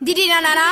Didi na na na.